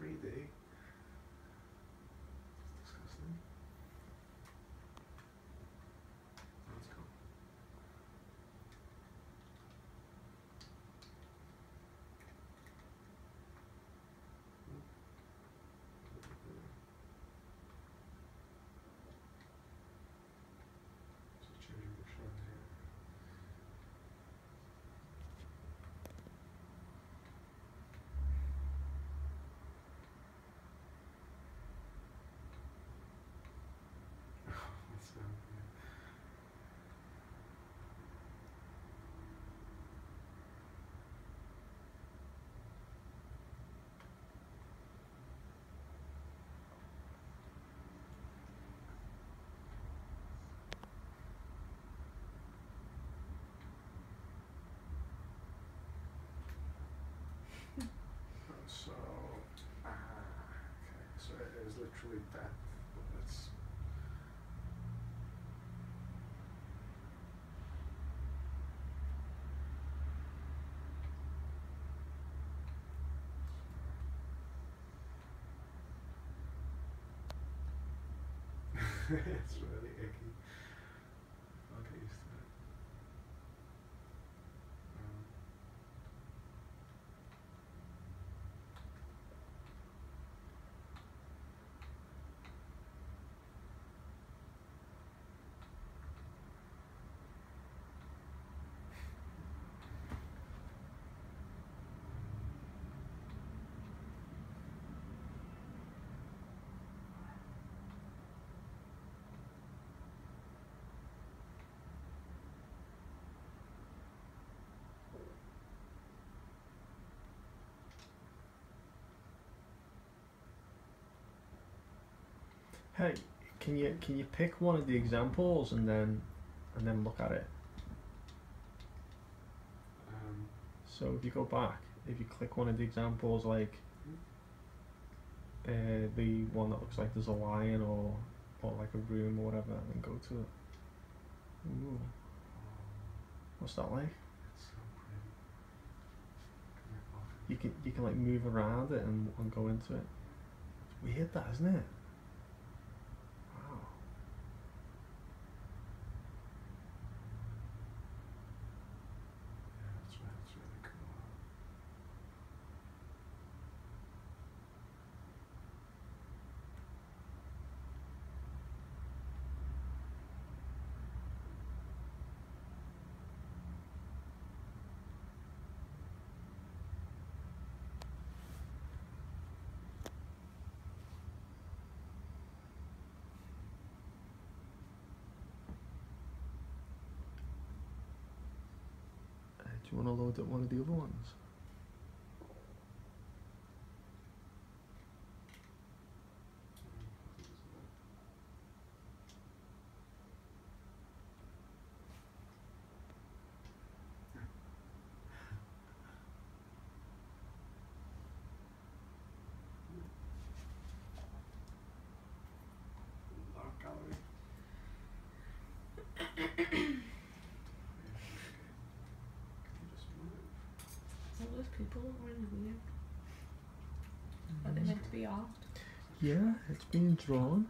3D. It's disgusting. That's cool. Just changing the shot here. That's so weird. So, ah, okay, so it is literally that. It's it's really icky. I'll get used to it. Um, Hey, can you can you pick one of the examples and then and then look at it? um, So if you go back, if you click one of the examples, like uh, the one that looks like there's a lion or or like a room or whatever, and go to it. Ooh, what's that like? it's so pretty. Can I off it? You can you can like move around it and, and go into it. It's weird, that isn't it? Wow. Yeah, that's right. It's really cool. Uh, do you want to load up one of the other ones? Art gallery. Can you just move? All those people are really weird. Yeah, it's being drawn.